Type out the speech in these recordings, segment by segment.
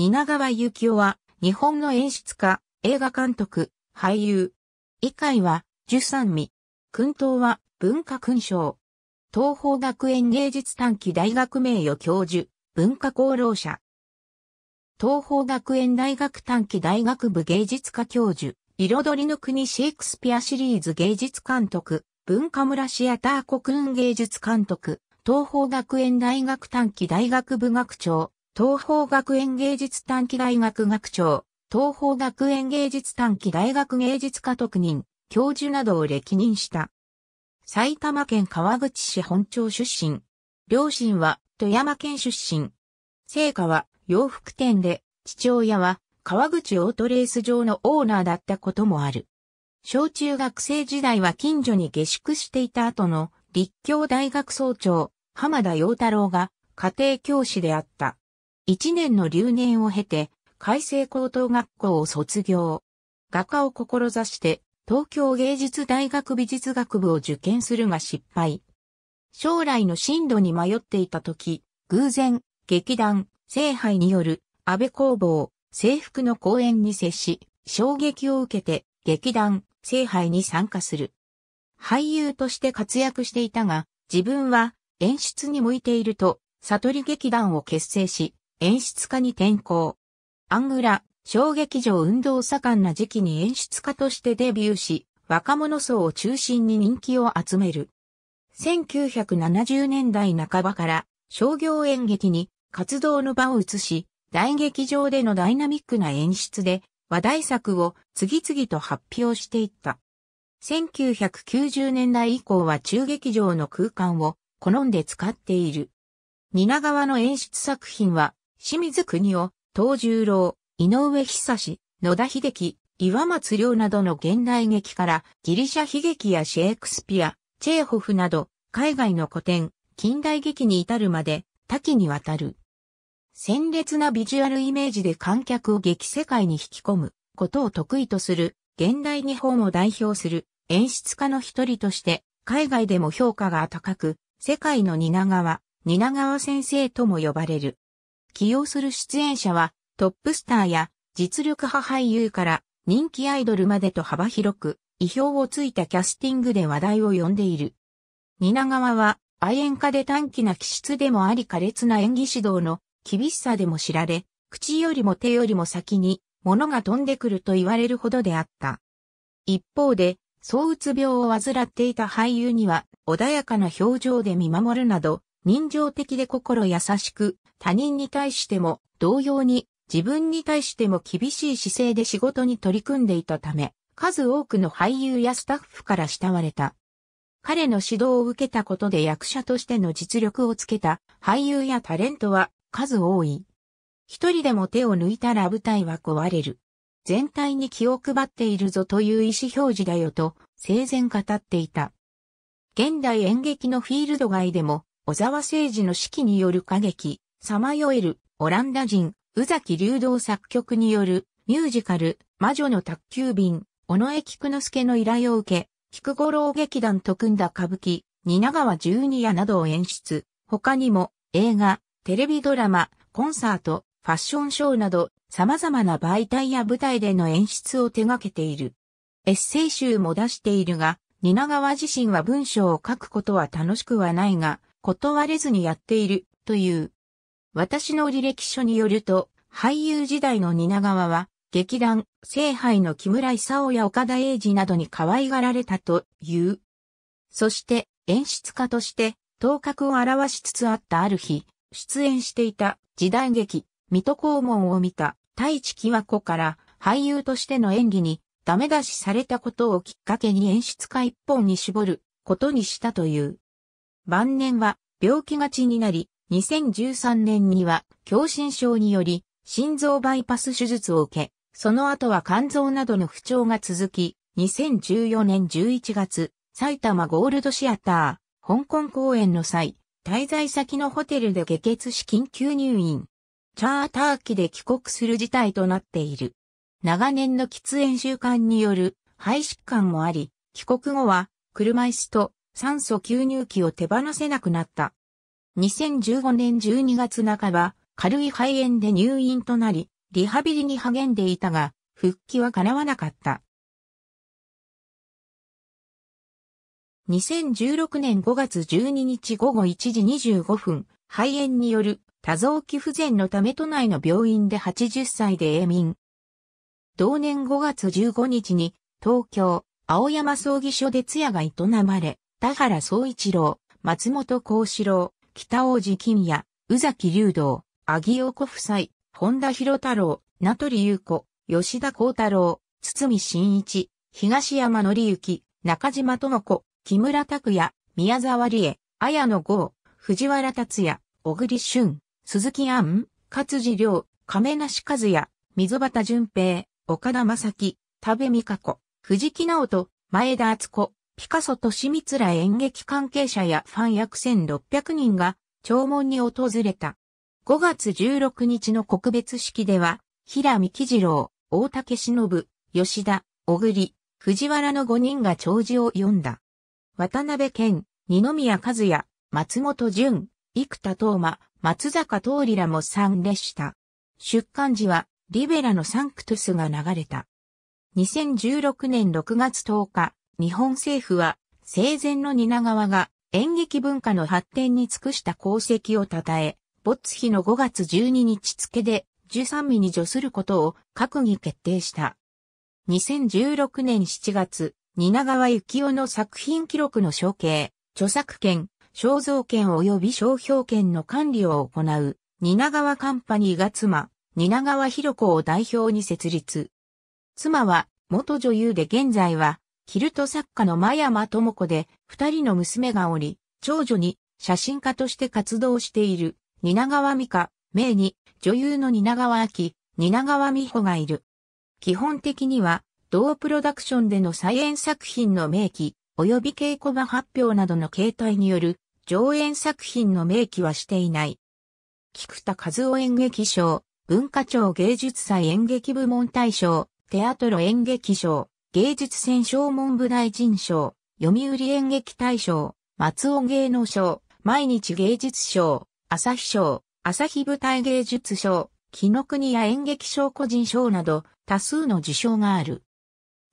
蜷川幸雄は、日本の演出家、映画監督、俳優。以下は、十三味。訓東は、文化勲章。東方学園芸術短期大学名誉教授、文化功労者。東方学園大学短期大学部芸術科教授、彩りの国シェイクスピアシリーズ芸術監督、文化村シアター国運芸術監督、東方学園大学短期大学部学長、東方学園芸術短期大学学長、東方学園芸術短期大学芸術科特任、教授などを歴任した。埼玉県川口市本町出身。両親は富山県出身。成果は洋服店で、父親は川口オートレース場のオーナーだったこともある。小中学生時代は近所に下宿していた後の立教大学総長、浜田陽太郎が家庭教師であった。一年の留年を経て、海星高等学校を卒業。画家を志して、東京芸術大学美術学部を受験するが失敗。将来の進路に迷っていた時、偶然、劇団、聖杯による安倍工房、制服の公演に接し、衝撃を受けて劇団、聖杯に参加する。俳優として活躍していたが、自分は演出に向いていると、悟り劇団を結成し、演出家に転向。アングラ、小劇場運動盛んな時期に演出家としてデビューし、若者層を中心に人気を集める。1970年代半ばから商業演劇に活動の場を移し、大劇場でのダイナミックな演出で話題作を次々と発表していった。1990年代以降は中劇場の空間を好んで使っている。蜷川の演出作品は、清水国夫、東十郎、井上久志、野田秀樹、岩松良などの現代劇からギリシャ悲劇やシェイクスピア、チェーホフなど海外の古典、近代劇に至るまで多岐にわたる。鮮烈なビジュアルイメージで観客を劇世界に引き込むことを得意とする現代日本を代表する演出家の一人として海外でも評価が高く、世界の蜷川、蜷川先生とも呼ばれる。起用する出演者はトップスターや実力派俳優から人気アイドルまでと幅広く意表をついたキャスティングで話題を呼んでいる。蜷川は愛煙家で短気な気質でもあり苛烈な演技指導の厳しさでも知られ、口よりも手よりも先に物が飛んでくると言われるほどであった。一方で、躁うつ病を患っていた俳優には穏やかな表情で見守るなど、人情的で心優しく、他人に対しても同様に自分に対しても厳しい姿勢で仕事に取り組んでいたため、数多くの俳優やスタッフから慕われた。彼の指導を受けたことで役者としての実力をつけた俳優やタレントは数多い。一人でも手を抜いたら舞台は壊れる。全体に気を配っているぞという意思表示だよと生前語っていた。現代演劇のフィールド外でも小沢誠二の指揮による歌劇、さまよえるオランダ人、宇崎流動作曲によるミュージカル、魔女の宅急便、尾上菊之助の依頼を受け、菊五郎劇団と組んだ歌舞伎、蜷川十二夜などを演出、他にも映画、テレビドラマ、コンサート、ファッションショーなど、様々な媒体や舞台での演出を手掛けている。エッセイ集も出しているが、蜷川自身は文章を書くことは楽しくはないが、断れずにやっている、という。私の履歴書によると、俳優時代の蜷川は、劇団、聖杯の木村勲や岡田英二などに可愛がられたという。そして、演出家として、頭角を表しつつあったある日、出演していた時代劇、水戸黄門を見た太一木和子から俳優としての演技にダメ出しされたことをきっかけに演出家一本に絞ることにしたという。晩年は病気がちになり、2013年には狭心症により心臓バイパス手術を受け、その後は肝臓などの不調が続き、2014年11月、埼玉ゴールドシアター、香港公演の際、滞在先のホテルで下血し緊急入院。チャーター機で帰国する事態となっている。長年の喫煙習慣による肺疾患もあり、帰国後は車椅子と酸素吸入器を手放せなくなった。2015年12月半ば、軽い肺炎で入院となり、リハビリに励んでいたが、復帰は叶わなかった。2016年5月12日午後1時25分、肺炎による多臓器不全のため都内の病院で80歳で永眠。同年5月15日に東京、青山葬儀所で通夜が営まれ、田原総一郎、松本幸四郎、北王子金也、宇崎竜道、аг 陽子夫妻、本田博太郎、名取優子、吉田幸太郎、堤真一、東山則之、中島智子、木村拓也、宮沢理恵、綾野剛、藤原達也、小栗旬、鈴木杏、勝地良、亀梨和也、溝端淳平、岡田正樹、田部美香子、藤木直人、前田敦子、ピカソと清光ら演劇関係者やファン約1600人が弔問に訪れた。5月16日の告別式では、平見喜次郎、大竹忍、吉田、小栗、藤原の5人が弔辞を読んだ。渡辺健、二宮和也、松本潤、生田東馬、松坂通りらも参列した。出刊時は、リベラのサンクトゥスが流れた。2016年6月10日、日本政府は、生前の蜷川が演劇文化の発展に尽くした功績を称え、没日の5月12日付で13味に除することを閣議決定した。2016年7月、蜷川幸雄の作品記録の承継、著作権、肖像権及び商標権の管理を行う、蜷川カンパニーが妻、蜷川博子を代表に設立。妻は、元女優で現在は、キルト作家の真山智子で、二人の娘がおり、長女に写真家として活動している、蜷川美香、名に、女優の蜷川明、蜷川美穂がいる。基本的には、同プロダクションでの再演作品の明記、及び稽古場発表などの形態による上演作品の明記はしていない。菊田和夫演劇賞、文化庁芸術祭演劇部門大賞、テアトロ演劇賞、芸術戦勝文部大臣賞、読売演劇大賞、松尾芸能賞、毎日芸術賞、朝日賞、朝日舞台芸術賞、木の国や演劇賞個人賞など多数の受賞がある。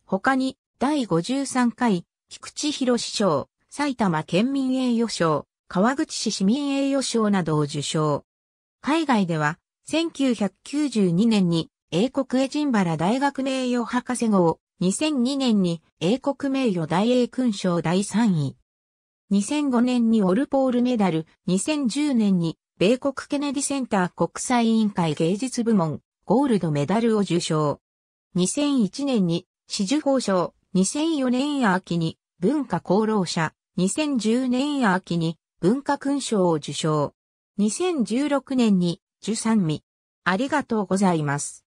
他に、第53回、菊池博士賞、埼玉県民栄誉賞、川口市市民栄誉賞などを受賞。海外では、1992年に英国エジンバラ大学名誉博士号、2002年に英国名誉大英勲章第3位。2005年にオルポールメダル、2010年に米国ケネディセンター国際委員会芸術部門ゴールドメダルを受賞。2001年に紫綬褒章、2004年秋に文化功労者、2010年秋に文化勲章を受賞。2016年に受産味。ありがとうございます。